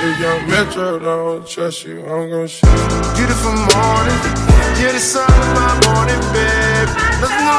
If young Metro don't trust you, I'm gonna shoot you. Beautiful morning, you're the sun of my morning, babe. Nothing I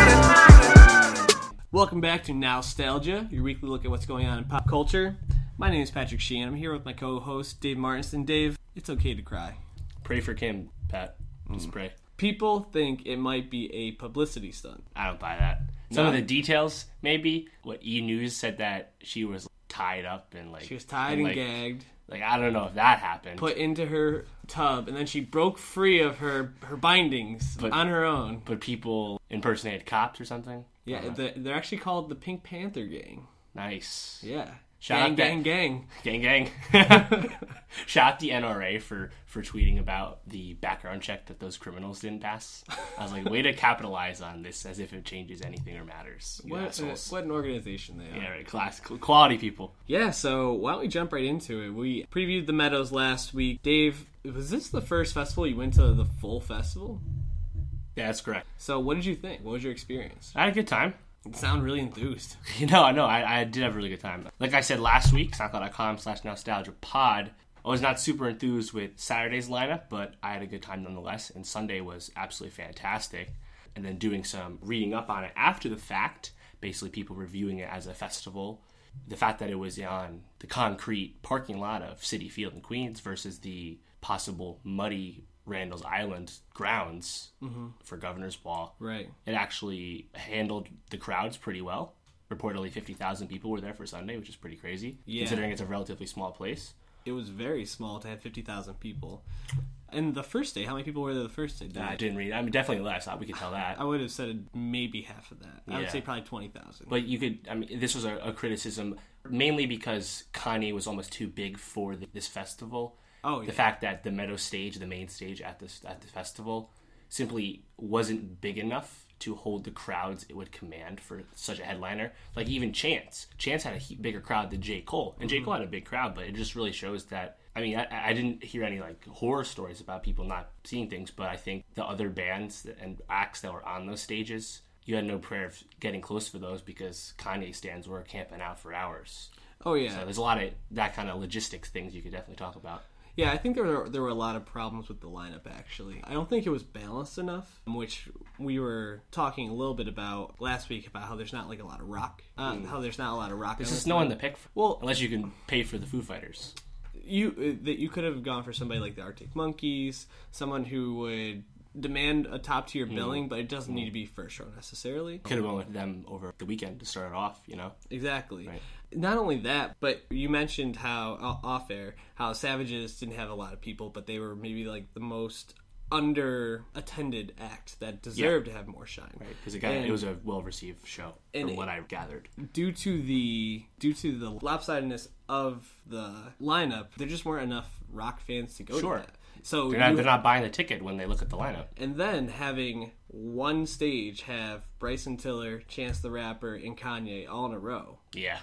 wanted, wanted. Welcome back to Nowstalgia, your weekly look at what's going on in pop culture. My name is Patrick Sheehan. I'm here with my co-host Dave Martinson. Dave, it's okay to cry. Pray for Kim, Pat. Just mm. pray. People think it might be a publicity stunt. I don't buy that. Some No. of the details, maybe. What E News said that she was tied up and like She was tied and like, gagged, Like I don't know if that happened. put into her tub, and then she broke free of her her bindings But- on her own. but people impersonated cops or something. Yeah, the, they're actually called the Pink Panther Gang. nice. Yeah, Shout gang, out gang, gang. Gang gang. Shout out the NRA for for tweeting about the background check that those criminals didn't pass. I was like, way to capitalize on this as if it changes anything or matters. What, uh, what an organization they are. yeah, right. Class, quality people. Yeah, so why don't we jump right into it? We previewed the Meadows last week. Dave, was this the first festival you went to the full festival? Yeah, that's correct. So what did you think? What was your experience? I had a good time. Sound really enthused. You know, I know. I, I did have a really good time. Like I said last week, SoundCloud.com slash nostalgia pod. I was not super enthused with Saturday's lineup, but I had a good time nonetheless. And Sunday was absolutely fantastic. And then doing some reading up on it after the fact, basically people reviewing it as a festival. The fact that it was on the concrete parking lot of Citi Field in Queens versus the possible muddy Randall's Island grounds mm-hmm. for Governor's Ball Right. it actually handled the crowds pretty well. Reportedly, 50,000 people were there for Sunday, which is pretty crazy, Yeah. considering it's a relatively small place. It was very small to have 50,000 people. And the first day, how many people were there the first day? I didn't read. I mean, definitely less. Uh, we could tell that. I would have said maybe half of that. I would say probably 20,000. But you could. I mean, this was a, a criticism mainly because Kanye was almost too big for the, this festival. Oh, the fact that the Meadow stage, the main stage at this at the festival, simply wasn't big enough to hold the crowds it would command for such a headliner. Like even Chance, Chance had a bigger crowd than J Cole, and J mm-hmm. Cole had a big crowd, but it just really shows that. I mean, I, I didn't hear any like horror stories about people not seeing things, but I think the other bands and acts that were on those stages, you had no prayer of getting close for those because Kanye stands were camping out for hours. oh, yeah. So there's a lot of that kind of logistics things you could definitely talk about. Yeah, I think there were there were a lot of problems with the lineup actually. I don't think it was balanced enough, which we were talking a little bit about last week about how there's not like a lot of rock, uh, how there's not a lot of rock. There's on just no one to pick for. Well- unless you can pay for the Foo Fighters. you uh, that you could have gone for somebody like the Arctic Monkeys, someone who would demand a top tier hmm. billing, but it doesn't need to hmm. be first row necessarily. Could have went with them over the weekend to start it off. You know, Exactly. Right. Not only that, but you mentioned how off air how Savages didn't have a lot of people, but they were maybe like the most under attended act that deserved to have more shine. right? Because it got And- it was a well received show And from it- what I gathered. due to the due to the lopsidedness of the lineup, there just weren't enough rock fans to go Sure. to that. So They're not, you- they're not buying the ticket when they look at the lineup. and then having one stage have Bryson Tiller, Chance the Rapper, and Kanye all in a row. Yeah,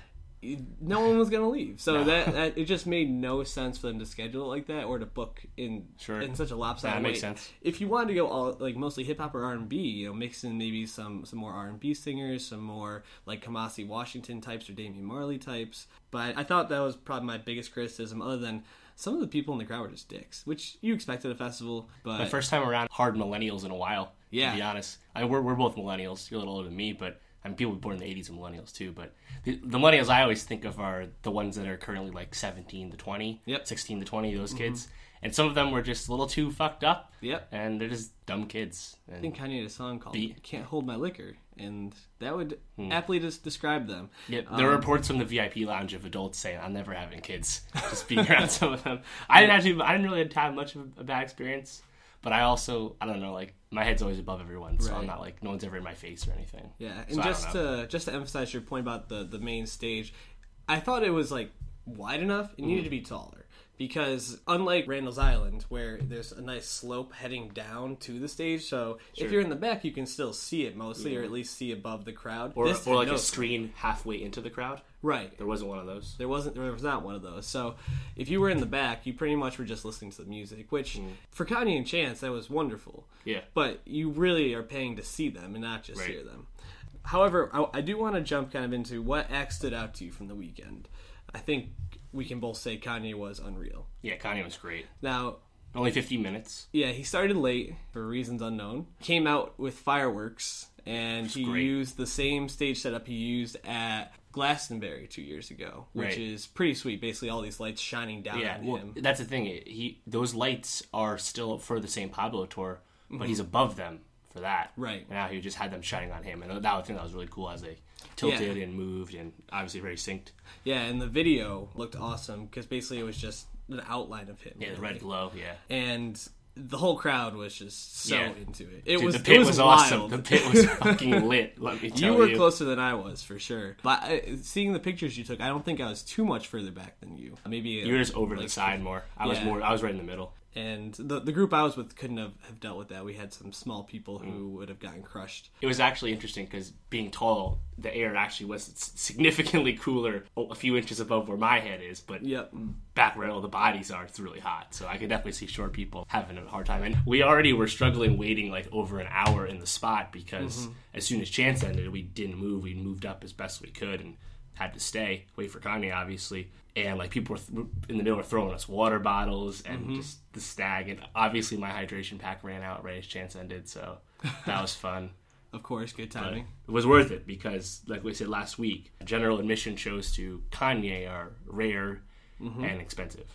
no one was gonna leave. So that, that it just made no sense for them to schedule it like that or to book in Sure. in such a lopsided Yeah, that way. makes sense. If you wanted to go all like mostly hip hop or R and B, you know, mix in maybe some some more R and B singers, some more like Kamasi Washington types or Damian Marley types. But I thought that was probably my biggest criticism, other than some of the people in the crowd were just dicks, which you expect at a festival. But my first time around hard millennials in a while. Yeah. to be honest, I, we're we're both millennials. You're a little older than me, but I mean, people born in the '80s are millennials too. But the, the millennials I always think of are the ones that are currently like 17 to 20, Yep. Mm-hmm. 16 to 20. Those kids, and some of them were just a little too fucked up. Yep. and they're just dumb kids. And I think Kanye had a song called Be- "Can't Hold My Liquor," and that would Hmm. aptly just describe them. Yeah, there were reports from the VIP lounge of adults saying, "I'm never having kids." Just being around some of them. I didn't actually. I didn't really have much of a bad experience, but I also, I don't know, like my head's always above everyone, so Right. I'm not like no one's ever in my face or anything. Yeah, and So just to just to emphasize your point about the the main stage, I thought it was like wide enough. It needed to be taller because unlike Randall's Island, where there's a nice slope heading down to the stage, so if you're in the back, you can still see it mostly, or at least see above the crowd. or, This or like no a screen halfway into the crowd. Right. There wasn't one of those. There wasn't. There was not one of those. So, if you were in the back, you pretty much were just listening to the music, which mm. for Kanye and Chance that was wonderful. Yeah. But you really are paying to see them and not just Right. hear them. However, I, I do want to jump kind of into what acts stood out to you from the weekend. I think we can both say Kanye was unreal. Yeah, Kanye was great. Now, Only 15 minutes. yeah, he started late for reasons unknown. Came out with fireworks, and he great. used the same stage setup he used at Glastonbury two years ago, which Right. is pretty sweet. Basically, all these lights shining down Yeah, on well, him. that's the thing. He those lights are still for the same Pablo tour, but mm-hmm. he's above them for that. Right. And now he just had them shining on him, and that was, I think that was really cool as they tilted Yeah. and moved, and obviously very synced. Yeah, and the video looked awesome because basically it was just an outline of him. Yeah, the red glow. Yeah. and the whole crowd was just so Yeah. into it. It Dude, was the pit it was, was, wild. awesome. The pit was fucking lit. Let me tell you you. were closer than I was for sure. But I, seeing the pictures you took, I don't think I was too much further back than you. Maybe You were just over to like, the side more. I was more. I was right in the middle. And the the group I was with couldn't have, have dealt with that. We had some small people Mm. who would have gotten crushed. It was actually interesting because being tall, the air actually was significantly cooler, a few inches above where my head is. But Yep. back where all the bodies are, it's really hot. So I could definitely see short people having a hard time. And we already were struggling waiting like over an hour in the spot because as soon as chance ended, we didn't move. We moved up as best we could and had to stay, wait for Kanye, obviously. And like people were th- in the middle were throwing us water bottles and mm-hmm. just the stag. And obviously my hydration pack ran out right as chance ended. So that was fun. Of course, good But timing. it was worth it because, like we said last week, general admission shows to Kanye are rare mm-hmm. and expensive.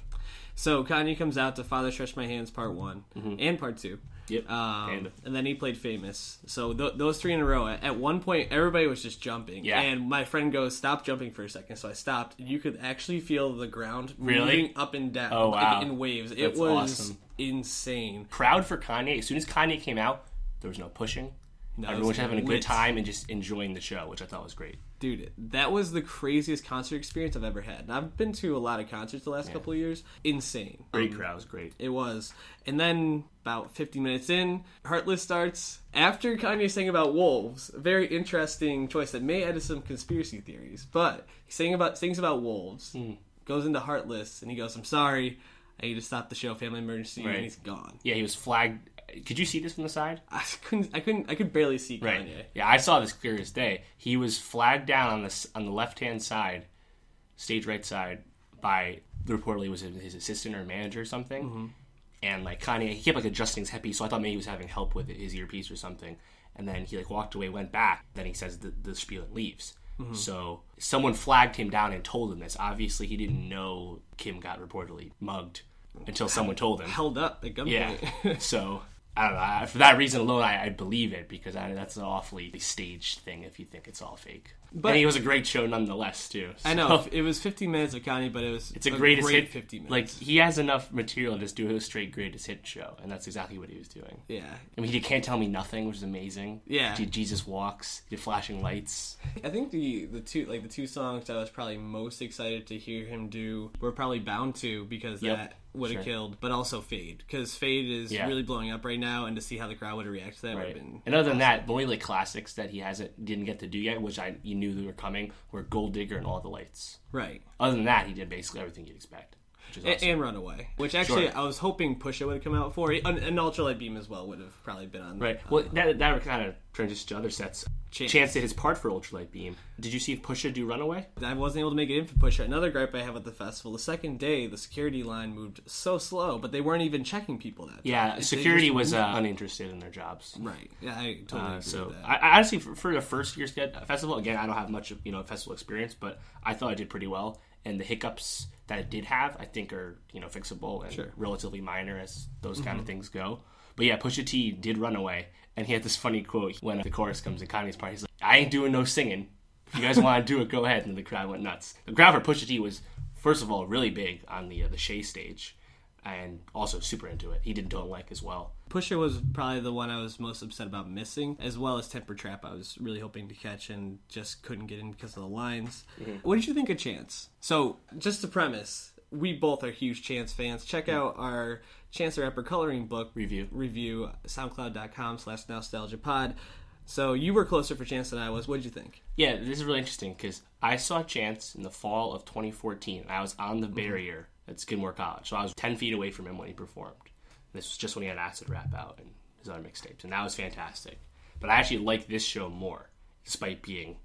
So Kanye comes out to "Father Stretch My Hands" Part One mm-hmm. and Part Two. Yep. Um, And- and then he played famous. So th- those three in a row. At, one point, everybody was just jumping. Yeah. And my friend goes, "Stop jumping for a second. So I stopped. You could actually feel the ground Really? moving up and down, Oh, like, wow. in waves. It was awesome. insane. proud for Kanye. As soon as Kanye came out, there was no pushing. No, Everyone was having a good lit. time and just enjoying the show, which I thought was great. Dude, that was the craziest concert experience I've ever had. And I've been to a lot of concerts the last couple of years. Insane. Great crowd, was great. It was. And then about 50 minutes in, Heartless starts. After Kanye sang about wolves, a very interesting choice that may add to some conspiracy theories. But he sang about sings about wolves, Hmm. goes into Heartless, and he goes, "I'm sorry, I need to stop the show, family emergency," Right. and he's gone. Yeah, he was flagged. Could you see this from the side? I couldn't, I couldn't, I could barely see Kanye. Yeah, I saw this clear as day. He was flagged down on the on the left hand side, stage right side, by reportedly was his assistant or manager or something. Mm-hmm. And like Kanye, he kept like adjusting his headpiece, so I thought maybe he was having help with his earpiece or something. And then he like walked away, went back. Then he says the, the spiel and leaves. Mm-hmm. So someone flagged him down and told him this. Obviously, he didn't know Kim got reportedly mugged until someone told him. Held up at gunpoint. Yeah. so Don't know. For that reason alone, I, I believe it because I, that's an awfully staged thing if you think it's all fake. But- and it was a great show nonetheless too. I know it was 15 minutes of Kanye, but it was it's a greatest great hit. 50 minutes. Like he has enough material to just do a straight greatest hit show, and that's exactly what he was doing. yeah, I mean, he did can't tell me nothing, which is amazing. Yeah. He did Jesus walks, he did flashing lights. I think the the two like the two songs I was probably most excited to hear him do were probably Bound to because Yep, that would have sure. killed, but also Fade because Fade is Yeah. really blowing up right now, and to see how the crowd would react to that would Right. have been And other than that, the only like classics that he hasn't didn't get to do yet, which I you knew they were coming, were Gold Digger and All the Lights. right. Other than that, he did basically everything you'd expect, which is awesome. And Runaway, which actually Sure. I was hoping Pusha would have come out for, and, and Ultralight Beam as well would have probably been on. Right. uh, Well, that that kind of transitions to other sets. Chance. Chance. did his part for Ultralight Beam. Did you see Pusha do Runaway? I wasn't able to make it in for Pusha. Another gripe I have at the festival: the second day, the security line moved so slow, but they weren't even checking people that. time. Yeah, security was uh, uninterested in their jobs. right. Yeah, I totally Uh, agree so with that. I, I honestly, for, for a first year's festival, again, I don't have much you know festival experience, but I thought I did pretty well. And the hiccups that it did have, I think, are you know fixable and Sure. Mm-hmm. relatively minor as those kind of things go. But yeah, Pusha T did run away, and he had this funny quote when the chorus comes in Kanye's part. He's like, "I ain't doing no singing. If you guys want to do it, go ahead." And the crowd went nuts. The crowd for Pusha T was, first of all, really big on the uh, the Shea stage, and also super into it. He didn't Don't Like as well. Pusha was probably the one I was most upset about missing, as well as Temper Trap. I was really hoping to catch and just couldn't get in because of the lines. Mm-hmm. What did you think of Chance? So, just the premise: we both are huge Chance fans. Check mm-hmm. out our Chance the Rapper coloring book Review. Review SoundCloud.com/slash Nostalgia Pod. So you were closer for Chance than I was. What did you think? Yeah, this is really interesting because I saw Chance in the fall of 2014. I was on the mm-hmm. barrier at Skidmore College, so I was 10 feet away from him when he performed. This was just when he had Acid Rap out and his other mixtapes, and that was fantastic. But I actually liked this show more, despite being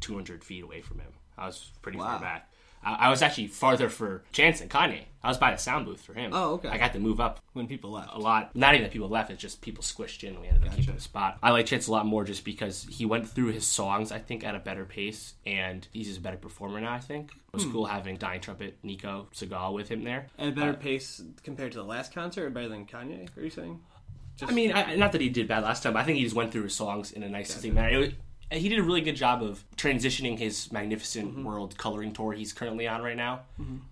200 feet away from him. I was pretty Wow. far back. I, I was actually farther for Chance and Kanye. I was by the sound booth for him. Oh, okay. I got to move up when people left. a lot. Not even that people left; it's just people squished in. and We ended up keeping the spot. I like Chance a lot more just because he went through his songs, I think, at a better pace, and he's just a better performer now. I think it was hmm. cool having Donnie Trumpet, Nico Segal with him there. At a better uh, pace compared to the last concert, or better than Kanye? Are you saying? Just, I mean, I, not that he did bad last time, but I think he just went through his songs in a nice, succinct manner. It was, he did a really good job of transitioning his magnificent Mm-hmm. world coloring tour he's currently on right now.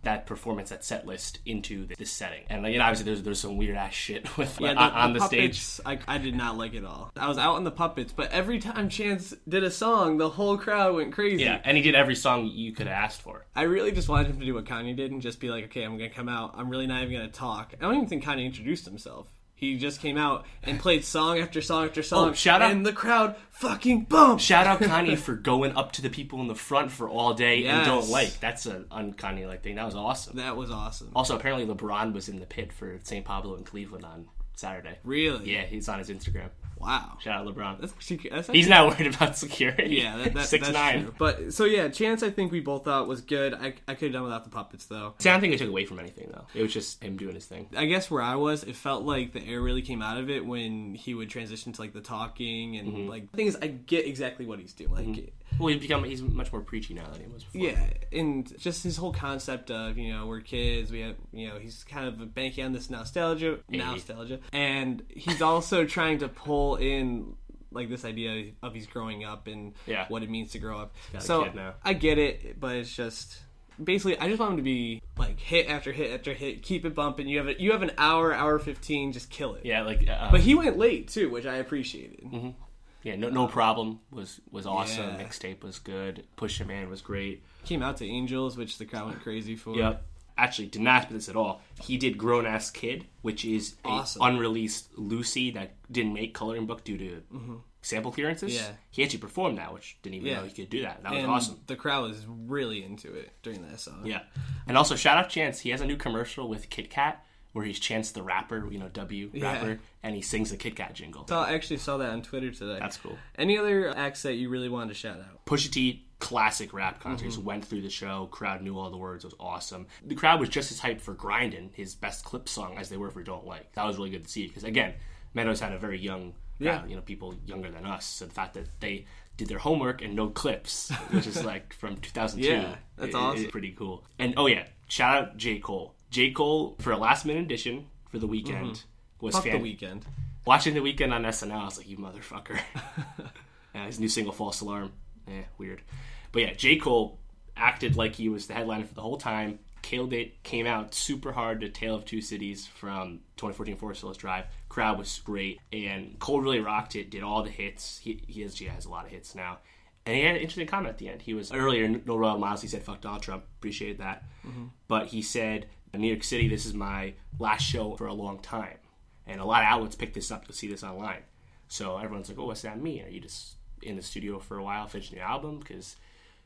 That performance, that set list into this setting, and like, you know, obviously there's there's some weird ass shit with yeah, on, the, on the, the stage. I, I did not like it all. I was out on the puppets, but every time Chance did a song, the whole crowd went crazy. Yeah, and he did every song you could have asked for. I really just wanted him to do what Kanye did and just be like, okay, I'm gonna come out. I'm really not even gonna talk. I don't even think Kanye introduced himself. He just came out and played song after song after oh, song. Oh, shout out- and the crowd fucking bumped. Shout out Kanye for going up to the people in the front for all day and don't like. That's an un Kanye like thing. That was awesome. That was awesome. Also, apparently LeBron was in the pit for St. Pablo and Cleveland on Saturday. Really? Yeah, he's on his Instagram. Wow. Shout out LeBron. That's, actually- He's not worried about security. Yeah, that, that, six that's nine. true. But so yeah, Chance, I think we both thought was good. I, I could have done without the puppets though. See, I don't think it took away from anything though. It was just him doing his thing. I guess where I was, it felt like the air really came out of it when he would transition to like the talking and Mm-hmm. like things. I get exactly what he's doing. Like, Well, he's become he's much more preachy now than he was before. yeah, and just his whole concept of you know we're kids. We have you know he's kind of banking on this nostalgia, nostalgia, and he's also trying to pull in like this idea of he's growing up and Yeah. what it means to grow up. So now. I get it, but it's just basically I just want him to be like hit after hit after hit, keep it bumping. You have a, you have an hour, hour fifteen, just kill it. Yeah, like uh, But he went late too, which I appreciated. Yeah, no, no problem was was awesome. Yeah. Mixtape was good. Push Your Man was great. Came out to Angels, which the crowd went crazy for. Yep. Actually, did not this at all. He did Grown Ass Kid, which is a Awesome. unreleased loosie that didn't make coloring book due to sample clearances. Mm-hmm. Yeah. He actually performed that, which didn't even Yeah. know he could do that. That was And awesome. the crowd was really into it during that song. Yeah. And also shout out Chance. He has a new commercial with Kit Kat where he's Chance the rapper, you know, W Yeah. rapper, and he sings the Kit Kat jingle. So I actually saw that on Twitter today. That's cool. Any other acts that you really wanted to shout out? Pusha T, classic rap concerts, Mm-hmm. went through the show. Crowd knew all the words. It was awesome. The crowd was just as hyped for Grindin', his best Clipse song, as they were for Don't Like. That was really good to see because again, Meadows had a very young crowd. Yeah. You know, people younger than us. So the fact that they did their homework and no Clipse, which is like from 2002, Yeah, that's i- i- is awesome. pretty cool. And oh yeah, shout out J Cole. J Cole for a last minute addition for the weekend was Mm-hmm. Fuck fan- the Weeknd. Watching the Weeknd on SNL, I was like, you motherfucker. yeah, his new single, False Alarm. Eh, weird. But yeah, J. Cole acted like he was the headliner for the whole time, killed it, came out super hard to Tale of Two Cities from 2014 Forest Hills Drive. Crowd was great, and Cole really rocked it, did all the hits. He, he, has, he has a lot of hits now. And he had an interesting comment at the end. He was earlier, No Role Modelz, he said, fuck Donald Trump. Appreciated that. But he said, in New York City, this is my last show for a long time. And a lot of outlets picked this up to see this online. So everyone's like, oh, what's that mean? Are you just in the studio for a while finishing the album? Because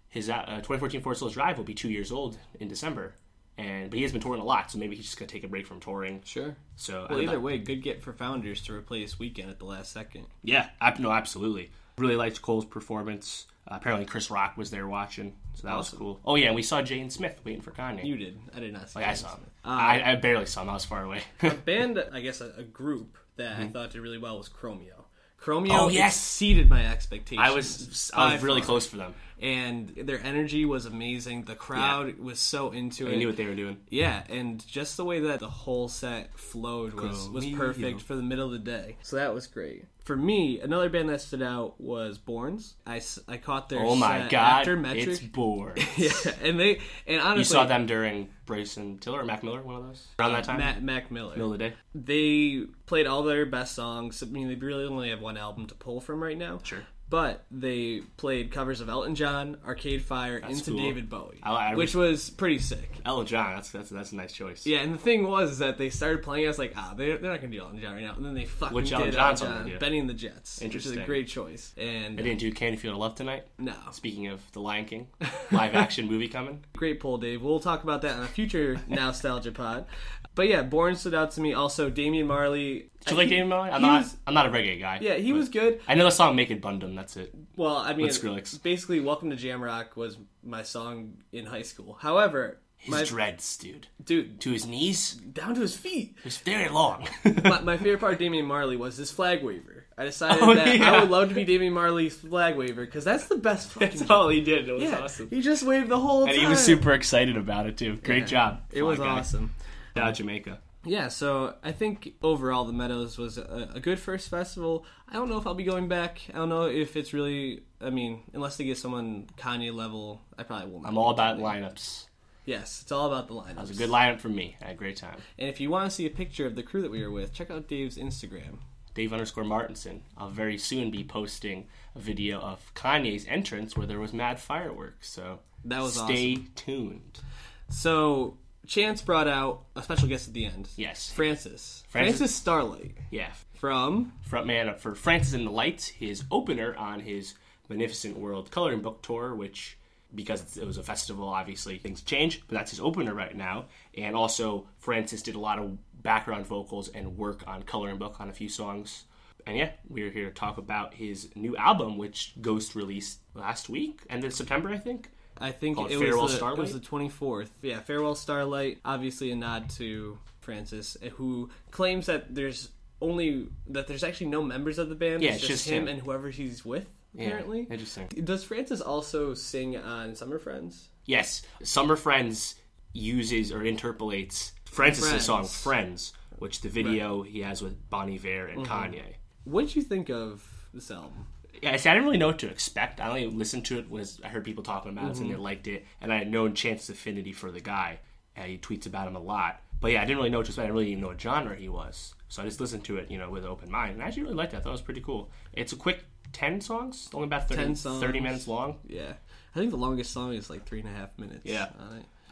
his uh, 2014 Forest Hills Drive will be two years old in December. And but he has been touring a lot, so maybe he's just gonna take a break from touring. Sure. So Well, either thought- way, good get for Founders to replace Weeknd at the last second. yeah, no, absolutely. Really liked Cole's performance. Uh, apparently, Chris Rock was there watching, so that Awesome. was cool. Oh yeah, and we saw Jaden Smith waiting for Kanye. You did. I did not see. Like, I saw him. Uh, I, I barely saw him. I was far away. a band, I guess, a, a group that I thought did really well was Chromeo. Chromeo Mm-hmm. Oh, yes. exceeded my expectations. I was I was really far. close for them. and their energy was amazing. The crowd was so into They it. They knew what they were doing. Yeah, and just the way that the whole set flowed was, was perfect for the middle of the day. So that was great. For me, another band that stood out was Borns. I, I caught their Oh my set god, after Metric. it's bored. yeah, and they and honestly You saw them during Bryson Tiller or Mac Miller, one of those around that time, Matt Mac Miller. middle of the day. They played all their best songs. I mean, they really only have one album to pull from right now. Sure. But they played covers of Elton John, Arcade Fire, into cool. David Bowie, I- I which was pretty sick. Elton John, that's that's that's a nice choice. Yeah, and the thing was is that they started playing. I was like, ah, they're, they're not gonna do Elton John right now. And then they fucking Which did Elton Elton John? Benny and the Jets, which is Interesting. a great choice. And They didn't do Can You Feel the Love tonight? no, Speaking of the Lion King, live action movie coming. great pull, Dave. We'll talk about that in a future now nostalgia pod. But yeah, Borns stood out to me. Also, Damian Marley. Do you like Damian Marley? I'm not. was- I'm not a reggae guy. Yeah, he was good. I know the song "Make It Bun Dem." That's it. Well, I mean, With Skrillex. basically, "Welcome to Jamrock" was my song in high school. However, His my dreads, dude, dude to his knees, down to his feet. it's very long. my, my favorite part of Damian Marley was his flag waver. I decided Oh, that yeah. I would love to be Damian Marley's flag waver because that's the best fucking. That's all he did. It was yeah, awesome. he just waved the whole And time. he was super excited about it too. Great Yeah. job. It was guy. awesome. Out Jamaica. Yeah, so I think overall the Meadows was a, a good first festival. I don't know if I'll be going back. I don't know if it's really. I mean, unless they get someone Kanye level, I probably won't. I'm all about lineups. Yes, it's all about the lineups. That was a good lineup for me. I had a great time. And if you want to see a picture of the crew that we were with, check out Dave's Instagram. Dave underscore Martinson. I'll very soon be posting a video of Kanye's entrance where there was mad fireworks. So That was stay tuned. So Chance brought out a special guest at the end. Yes. Francis. Francis- Francis Starlite Yeah. from Frontman for Francis and the Lights, his opener on his Magnificent World Coloring Book Tour, which because it was a festival, obviously things change, but that's his opener right now. And also, Francis did a lot of background vocals and work on Coloring Book on a few songs. And yeah, we're here to talk about his new album, which Ghost released last week, end of September, I think. I think it Farewell was, the, it was the 24th. Yeah, Farewell Starlite. Obviously, a nod to Francis, eh, who claims that there's only that there's actually no members of the band. Yeah, it's just, just him, him. and whoever he's with. Apparently, Yeah, interesting. Does Francis also sing on Summer Friends? Yes, Summer Friends uses or interpolates Francis' Friends. song Friends, which the video he has with Bon Iver and mm-hmm. Kanye. What did you think of this album? Yeah, see, I didn't really know what to expect. I only listened to it was I heard people talking about it and they mm-hmm. liked it, and I had known Chance's affinity for the guy. And he tweets about him a lot. But yeah, I didn't really know what to expect. I didn't really even know what genre he was, so I just listened to it, you know, with an open mind. And I actually really liked it. I thought it was pretty cool. It's a quick ten songs, only about 30, 10 songs. 30 minutes long. Yeah, I think the longest song is like three and a half minutes. Yeah.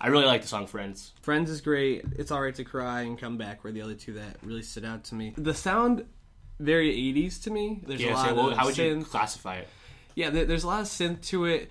I really like the song Friends. Friends is great. It's Alright to Cry and Come Back were the other two that really stood out to me. The sound very 80s to me. There's a Yeah, lot so well, of how would you classify it? Yeah, there, there's a lot of synth to it.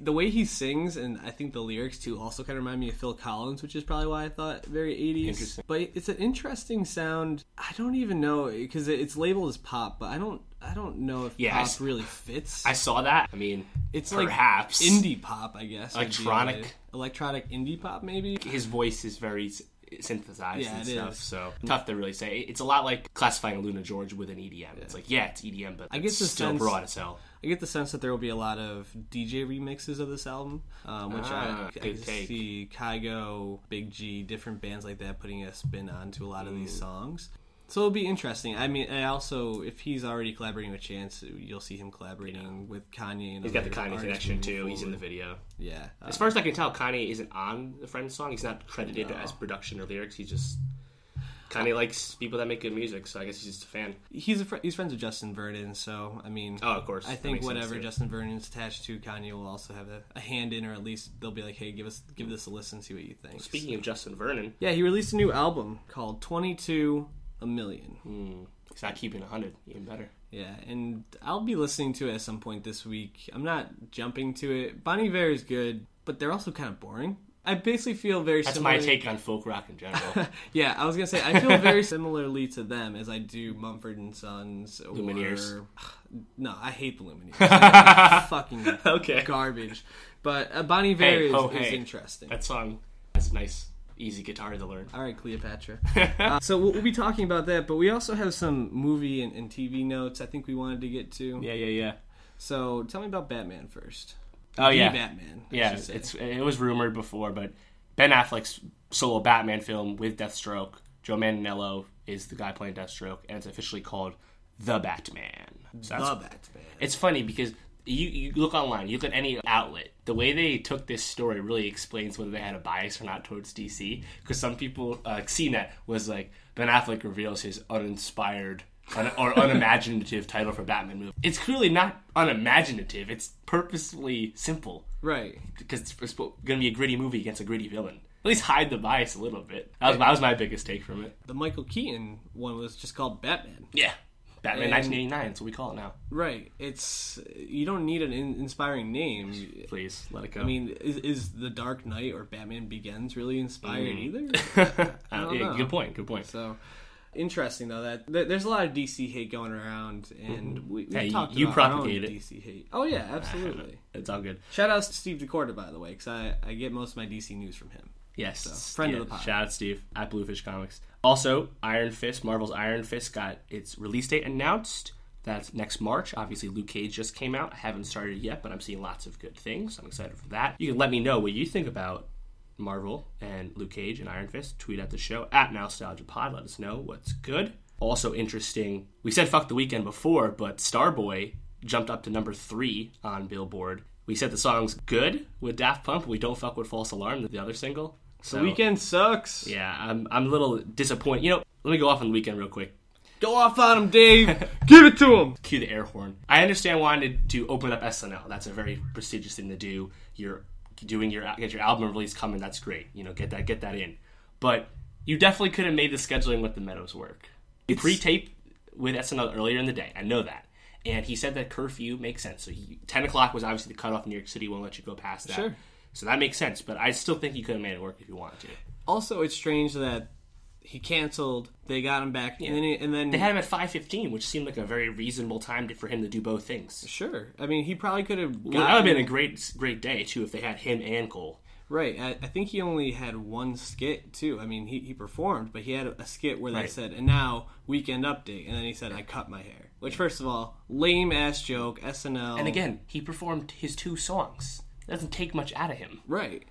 The way he sings, and I think the lyrics too, also kind of remind me of Phil Collins, which is probably why I thought very 80s. Interesting. But it's an interesting sound. I don't even know because it's labeled as pop, but I don't. I don't know if Yeah, I pop s- really fits. I saw that. I mean, it's perhaps like indie pop, I guess. Electronic. electronic indie pop, maybe. his voice is very synthesized Yeah, and it stuff. is. So tough to really say. It's a lot like classifying AlunaGeorge with an EDM. It's like yeah, it's EDM, but I get it's the still sense- broad as hell. I get the sense that there will be a lot of DJ remixes of this album, um, which Ah, I, I take. see Kygo, Big G, different bands like that putting a spin onto a lot of Mm. these songs. So it'll be interesting. I mean, I also, if he's already collaborating with Chance, you'll see him collaborating with Kanye. And He's got the Kanye connection too. He's in the video. Yeah, uh, As far as I can tell, Kanye isn't on the Friends song. He's not credited as production or lyrics. He just Kanye likes people that make good music, so I guess he's just a fan. he's a fr- he's friends with Justin Vernon, so I mean, Oh, of course. I think whatever. Justin Vernon's attached to, Kanye will also have a, a hand in, or at least they'll be like, hey, give us give this a listen, see what you think. Speaking of Justin Vernon, Yeah, he released a new album called 22 a Million. hmm, he's not keeping a hundred. Even better. Yeah, and I'll be listening to it at some point this week. I'm not jumping to it. Bon Iver is good, but they're also kind of boring. I basically feel very That's similar. my take on folk rock in general. Yeah, I was gonna say I feel very similarly to them as I do Mumford and Sons or Lumineers. No, I hate the Lumineers. fucking Okay. garbage. But uh, Bon Iver Hey, is, ho, is hey. interesting. that song has a nice, easy guitar to learn. All right, Cleopatra. uh, so we'll, we'll be talking about that, but we also have some movie and, and TV notes I think we wanted to get to. Yeah, yeah, yeah. So tell me about Batman first. Oh The yeah, Batman. I Yeah, it's it was rumored before, but Ben Affleck's solo Batman film with Deathstroke, Joe Manganiello is the guy playing Deathstroke, and it's officially called The Batman. So the Batman. It's funny because you, you look online, you look at any outlet, the way they took this story really explains whether they had a bias or not towards DC. Because some people, uh, CNET was like, Ben Affleck reveals his uninspired un- or unimaginative title for Batman movie. It's clearly not unimaginative, it's purposely simple Right. because it's going to be a gritty movie against a gritty villain. At least hide the bias a little bit. That was, that was my biggest take from it. The Michael Keaton one was just called Batman. Yeah. Batman And- 1989, that's what we call it now. Right. It's you don't need an in- inspiring name. Please, let it go. I mean, is, is The Dark Knight or Batman Begins really inspired Mm. either? Uh, yeah, good point, good point. So, Interesting though that th- there's a lot of DC hate going around, and we, we Hey, you- talked you propagate it. DC hate. Oh yeah, absolutely. It's all good. Shout out to Steve DeCorda by the way, because I, I get most of my DC news from him. Yes, friend of the pod. Shout out Steve at Bluefish Comics. Also, Iron Fist, Marvel's Iron Fist got its release date announced. That's next March. Obviously, Luke Cage just came out. I haven't started yet, but I'm seeing lots of good things. I'm excited for that. You can let me know what you think about Marvel and Luke Cage and Iron Fist. Tweet at the show at NostalgiaPod. Let us know what's good. Also interesting. We said fuck the Weeknd before, but Starboy jumped up to number three on Billboard. We said the song's good with Daft. But we don't fuck with False Alarm, the other single. So The Weeknd sucks. yeah, I'm I'm a little disappointed. You know, let me go off on the Weeknd real quick. Go off on him, Dave. Give it to him. Cue the air horn. I understand wanting to open up SNL. That's a very prestigious thing to do. You're doing your get your album release coming. That's great. You know, get that get that in. But you definitely could have made the scheduling with the Meadows work. You pre-taped with SNL earlier in the day. I know that. And he said that curfew makes sense. So he, 10 o'clock was obviously the cutoff in New York City. Won't let you go past that. Sure. So that makes sense. But I still think he could have made it work if he wanted to. Also, it's strange that he canceled. They got him back, and then he- and then They had him at 5:15, which seemed like a very reasonable time to, for him to do both things. sure. I mean, he probably could have. Well, that would have been a great, great day too if they had him and Cole. Right. I, I think he only had one skit too. I mean, he, he performed, but he had a, skit where they Right. said, "And now weekend update," and then he said, "I cut my hair." Which, first of all, lame ass joke. SNL. And again, he performed his two songs. It doesn't take much out of him. right.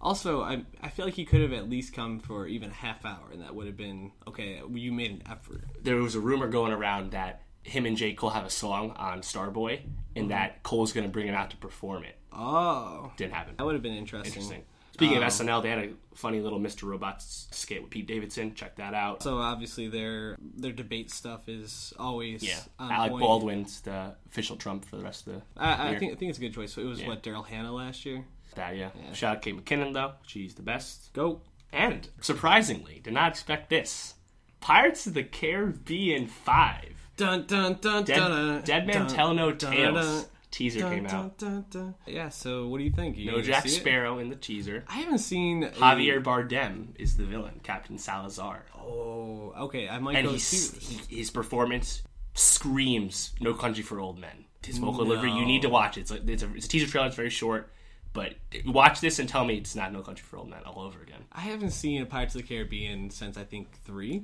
Also, I I feel like he could have at least come for even a half hour, and that would have been okay. You made an effort. There was a rumor going around that him and J. Cole have a song on Starboy, and mm-hmm. that Cole's going to bring him out to perform it. Oh, Didn't happen. that would have been interesting. Interesting. Speaking of um, SNL, they had a funny little Mr. Robots skit with Pete Davidson. Check that out. So obviously, their their debate stuff is always yeah, Alec point. Baldwin's the official Trump for the rest of the I, I think I think it's a good choice. So it was what Darrell Hammond last year. that. Yeah. Shout out Kate McKinnon though. She's the best. Go. And surprisingly, did not expect this. Pirates of the Caribbean Five. Dun dun dun Dead, dun. Dead Man dun, Tell No dun, Tales dun, teaser dun, came out. dun, dun. Yeah. So what do you think? You No Jack see it? Sparrow in the teaser. I haven't seen a- Javier Bardem is the villain, Captain Salazar, Oh, okay. I might and go he's, see this. he, his performance screams "No Country for Old Men." His vocal delivery, you need to watch it. It's, like, it's, a, it's a teaser trailer. It's very short, but watch this and tell me it's not "No Country for Old Men" all over again. I haven't seen a Pirates of the Caribbean since I think three.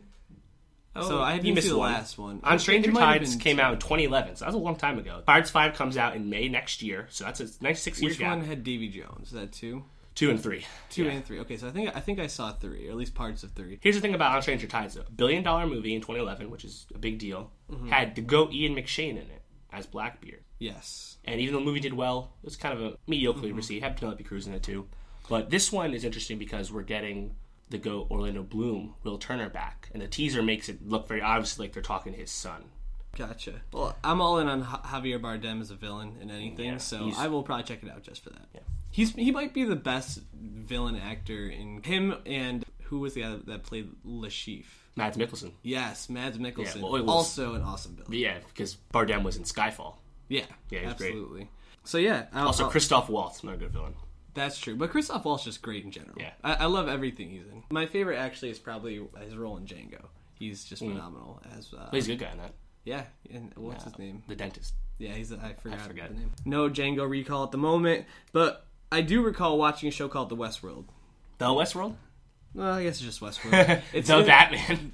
Oh, So I you missed the one. last one. On Stranger Tides came two. out in 2011, so that was a long time ago. Pirates 5 comes out in May next year, so that's a nice six year Which gap. one had Davy Jones? Is that two? Two and three. Two Yeah. and three. Okay, so I think I think I saw three, or at least parts of three. Here's the thing about On Stranger Tides, though. Billion dollar movie in 2011, which is a big deal, Mm-hmm. had the GOAT Ian McShane in it as Blackbeard. Yes. And even though the movie did well, it was kind of a mediocrely Mm-hmm. received. Had Penelope Cruz in it too. But this one is interesting because we're getting the GOAT Orlando Bloom, Will Turner back. And the teaser makes it look very obviously like they're talking to his son. Gotcha. Well, I'm all in on Ja- Javier Bardem as a villain in anything, Yeah, so I will probably check it out just for that. Yeah. He's he might be the best villain actor in him and who was the guy that played Le Chiffre? Mads Mikkelsen. Yes, Mads Mikkelsen. well, was- also an awesome villain. Yeah, because Bardem was in Skyfall. Yeah, Yeah, he's great. absolutely. So yeah, I'll, Also, I'll- Christoph Waltz, another good villain. That's true. But Christoph Waltz is just great in general. Yeah. I, I love everything he's in. My favorite actually is probably his role in Django. He's just phenomenal as. Uh, he's a good guy in that. yeah, and what's his name? The dentist. Yeah, he's. I forgot forget. the name. No Django recall at the moment, but I do recall watching a show called The Westworld. The Westworld? Well, I guess it's just Westworld. it's in- Batman.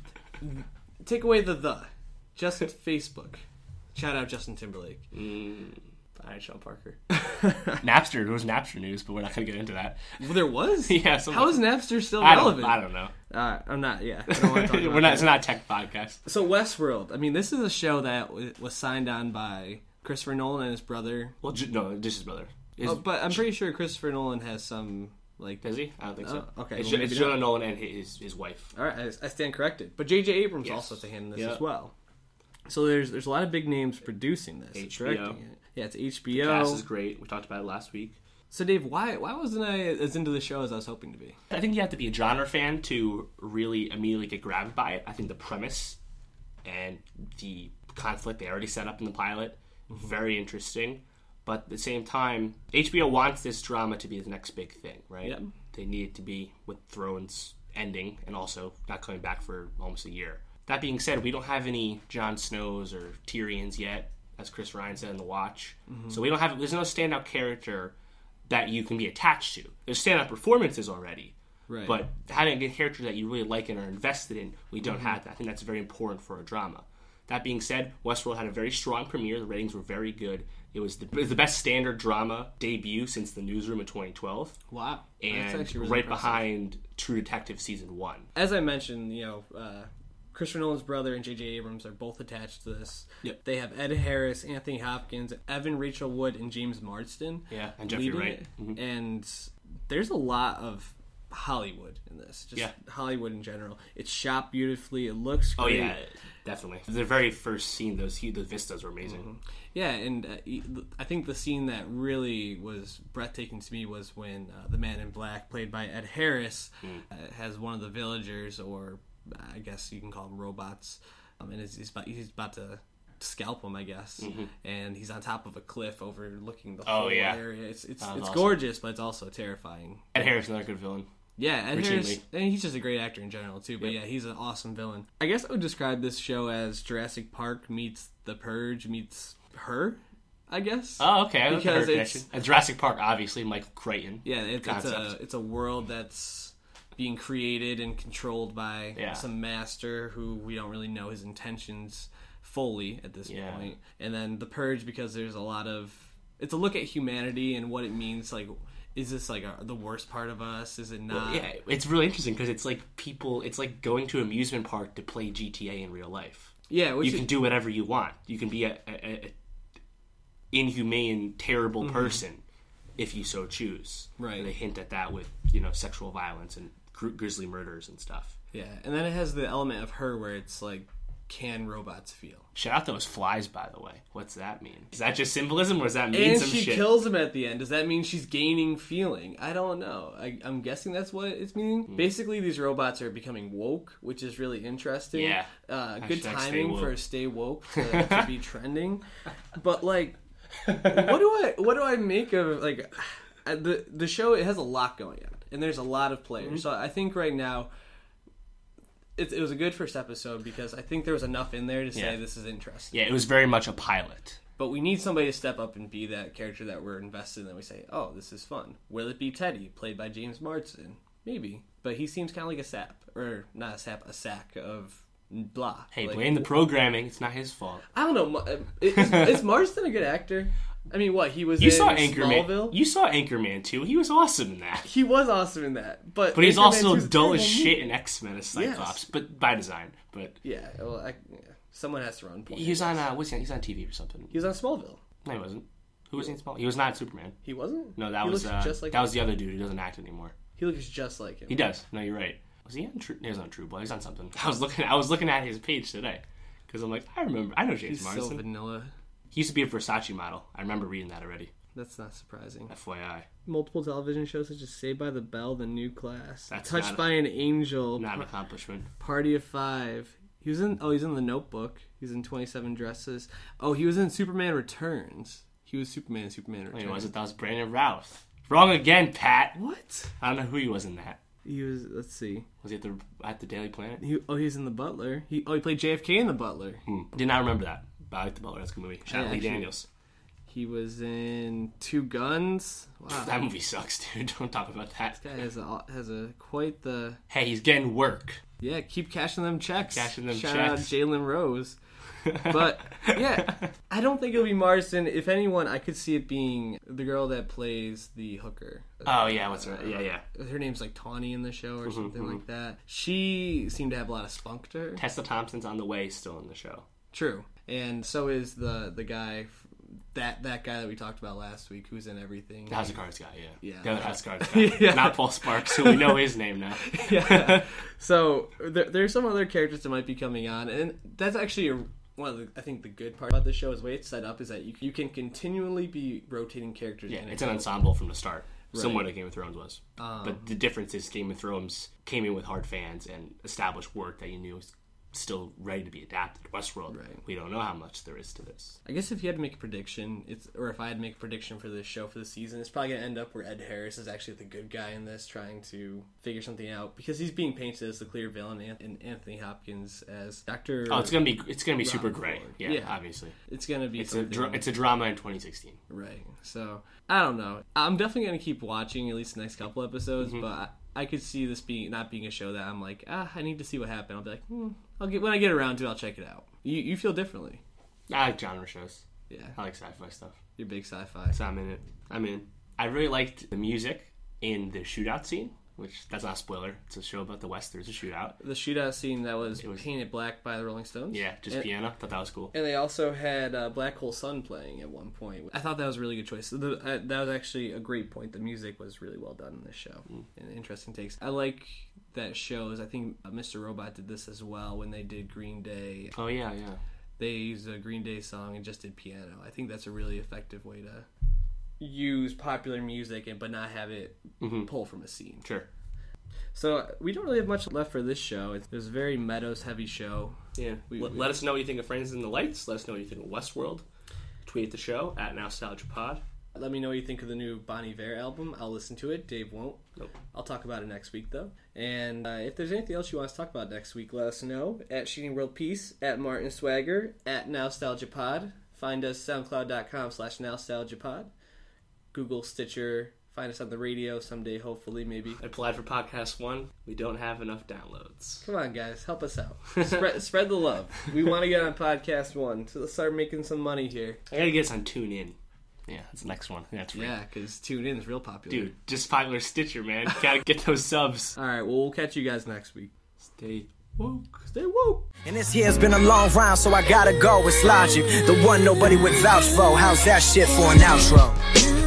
Take away the the. Just Facebook. Shout out Justin Timberlake. All Sean Parker. Napster. There was Napster news, but we're not going to get into that. Well, there was. Yeah, so- How is Napster still I don't, relevant? I don't know. Uh, I'm not. Yeah, I don't talk about we're not. that. It's not a tech podcast. So Westworld. I mean, this is a show that w- was signed on by Christopher Nolan and his brother. Well, J- no, this is brother. Is, Oh, but I'm pretty sure Christopher Nolan has some like. is he? I don't think so. Oh, okay, It's, well, it's Jonah. Nolan and his his wife. All right, I, I stand corrected. But J.J. Abrams Yes. also has a hand in this Yeah. as well. So there's there's a lot of big names producing this, HBO. directing it. Yeah, it's HBO. Cast HBO. is great. We talked about it last week. So Dave, why why wasn't I as into the show as I was hoping to be? I think you have to be a genre fan to really immediately get grabbed by it. I think the premise and the conflict they already set up in the pilot mm-hmm. very interesting. But at the same time, HBO wants this drama to be the next big thing, right? Yep. They need it to be with Thrones ending and also not coming back for almost a year. That being said, we don't have any Jon Snows or Tyrions yet, as Chris Ryan said in The Watch. So we don't have there's no standout character that you can be attached to. There's standout performances already. Right. But having a character that you really like and are invested in, we don't have that. I think that's very important for a drama. That being said, Westworld had a very strong premiere. The ratings were very good. It was the, it was the best standard drama debut since The Newsroom in 2012, Wow. That's and actually really right impressive. behind True Detective season one. As I mentioned, you know, uh, Christopher Nolan's brother and J.J. Abrams are both attached to this. Yep. They have Ed Harris, Anthony Hopkins, Evan Rachel Wood, and James Marsden. Yeah, and Jeffrey Wright. Mm-hmm. And there's a lot of Hollywood in this. Just Yeah. Hollywood in general. It's shot beautifully. It looks Oh yeah, definitely. The very first scene, those the vistas were amazing. Yeah, and uh, I think the scene that really was breathtaking to me was when uh, the man in black, played by Ed Harris, uh, has one of the villagers, or I guess you can call them robots, um, and he's, he's, about, he's about to scalp him, I guess, and he's on top of a cliff overlooking the Oh, whole yeah. area. It's it's, it's awesome. gorgeous, but it's also terrifying. Ed Harris, another good villain. Yeah, Ed Harris, and he's just a great actor in general too. But yeah, he's an awesome villain. I guess I would describe this show as Jurassic Park meets The Purge meets her. I guess. Oh, okay. I Because it's-. And Jurassic Park, obviously, Michael Crichton. yeah, it's, it's a it's a world that's being created and controlled by Yeah. some master who we don't really know his intentions fully at this Yeah. point. And then The Purge because there's a lot of it's a look at humanity and what it means. Like, is this like a, the worst part of us? Is it not? Yeah, it's really interesting because it's like people. It's like going to amusement park to play GTA in real life. Yeah, which you is- can do whatever you want. You can be a, a, a inhumane, terrible mm-hmm. person if you so choose. Right. And they hint at that with you know sexual violence and gr- grisly murders and stuff. Yeah, and then it has the element of her where it's like, can robots feel? Shout out those flies, by the way. What's that mean? Is that just symbolism, or does that mean And some she shit? kills him at the end. Does that mean she's gaining feeling? I don't know. I, I'm guessing that's what it's meaning. Hmm. Basically, these robots are becoming woke, which is really interesting. Yeah. uh, good timing for stay woke to, to be trending. But like, what do I what do I make of like the the show? It has a lot going on, and there's a lot of players. Mm-hmm. So I think right now. It, it was a good first episode because I think there was enough in there to say Yeah. this is interesting. yeah, it was very much a pilot. But we need somebody to step up and be that character that we're invested in. That we say, "Oh, this is fun." Will it be Teddy, played by James Marsden? Maybe, but he seems kind of like a sap, or not a sap, a sack of blah. Hey, like, blame the programming. It's not his fault. I don't know. Is, is Marsden a good actor? I mean, what he was You in saw Anchorman. Smallville. You saw Anchorman too. He was awesome in that. he was awesome in that, but But he's Anchorman also 2 is a dull as shit in X Men as Cyclops, Yes. but by design. But Yeah, well, I, yeah. someone has to run. Point. he was on uh, what's he on? He's on TV or something. He was on Smallville. No, he wasn't. Who was he in Small? He was not Superman. He wasn't. No, that he was uh, just like that was the other dude who doesn't act anymore. he looks just like him. He does. No, you're right. Was he on True? He was on True Blood. He's on something. I was looking. I was looking at his page today because I'm like, I remember. I know James He's so vanilla. he used to be a Versace model. I remember reading that already. That's not surprising. FYI. multiple television shows such as Saved by the Bell, The New Class, That's Touched not- by an Angel, Not an accomplishment. Party of Five. He was in. Oh, he's in The Notebook. He's in Twenty Seven Dresses. Oh, he was in Superman Returns. He was Superman. Superman Returns. Wait, was it? That was Brandon Routh. Wrong again, Pat. What? I don't know who he was in that. He was. Let's see. Was he at the at the Daily Planet? He, oh, he's in The Butler. He. Oh, he played JFK in The Butler. Hmm. Did not remember that. But I like the Butler. That's a good movie. Shout out Lee actually- Daniels. He was in Two Guns. Wow. That movie sucks, dude. Don't talk about that. This guy has a has a quite the Hey, he's getting work. Yeah, keep cashing them checks. Cashing them Shout out. Jalen Rose. But yeah, I don't think it'll be Marsden. If anyone, I could see it being the girl that plays the hooker. Oh yeah, what's her? Yeah, yeah. Her name's like Tawny in the show Mm-hmm, or something like that. She seemed to have a lot of spunk to her. Tessa Thompson's on the way, still in the show. True, and so is the the guy, that that guy that we talked about last week, who's in everything. The House of Cards guy, yeah. Yeah. The other House of Cards guy. Yeah. Not Paul Sparks, who we know his name now. yeah. So there, there's some other characters that might be coming on, and that's actually a, one of the I think the good part about this show is the way it's set up is that you you can continually be rotating characters. Yeah, it's an ensemble from the start. Right. Similar to Game of Thrones was. Um, but the difference is Game of Thrones came in with hard fans and established work that you knew was still ready to be adapted. Westworld, Right. we don't know how much there is to this. I guess if you had to make a prediction, it's or if I had to make a prediction for this show for the season, it's probably gonna end up where Ed Harris is actually the good guy in this, trying to figure something out because he's being painted as the clear villain, and Anthony Hopkins as Doctor. Oh, it's gonna be it's gonna be super great. Yeah, Yeah. obviously. It's gonna be It's a dra- it's a drama in 2016. Right. So I don't know. I'm definitely gonna keep watching at least the next couple episodes, Mm-hmm. but I, I could see this being not being a show that I'm like, ah, I need to see what happened. I'll be like, hmm, I'll get when I get around to, it, I'll check it out. You you feel differently. I like genre shows. Yeah, I like sci-fi stuff. you're big sci-fi. So I'm in it. I'm in. I really liked the music in the shootout scene, which that's not a spoiler. It's a show about the West. There's a shootout. The shootout scene that was, was- Paint It Black by the Rolling Stones. Yeah, just and, piano. Thought that was cool. And they also had uh, Black Hole Sun playing at one point. I thought that was a really good choice. The, uh, that was actually a great point. The music was really well done in this show. Mm. And interesting takes. I like that shows. I think uh, Mr. Robot did this as well when they did Green Day. Oh yeah, yeah. They used a Green Day song and just did piano. I think that's a really effective way to use popular music and but not have it Mm-hmm. pull from a scene. Sure. So we don't really have much left for this show. It's, it's a very Meadows heavy show. Yeah. We- let, we- let us know what you think of Francis and the Lights. Let us know what you think of Westworld. Tweet the show at NowstalgiaPod. Let me know what you think of the new Bon Iver album. I'll listen to it. Dave won't. Nope. I'll talk about it next week, though. And uh, if there's anything else you want to talk about next week, let us know. At Shooting World Peace, at Martin Swagger, at NowstalgiaPod. Find us soundcloud.com slash nowstalgiapod. Google, Stitcher. Find us on the radio someday, hopefully, maybe. I applied for PodcastOne. We don't have enough downloads. Come on, guys. Help us out. spread, spread the love. We want to get on PodcastOne. So let's start making some money here. I gotta get us on TuneIn. Yeah, that's the next one. That's free. Yeah, because TuneIn is real popular. Dude, just popular Stitcher, man. gotta get those subs. All right, well, we'll catch you guys next week. Stay woke. Stay woke. And this year's been a long round, so I gotta go. It's logic. The one nobody would vouch for. How's that shit for an outro?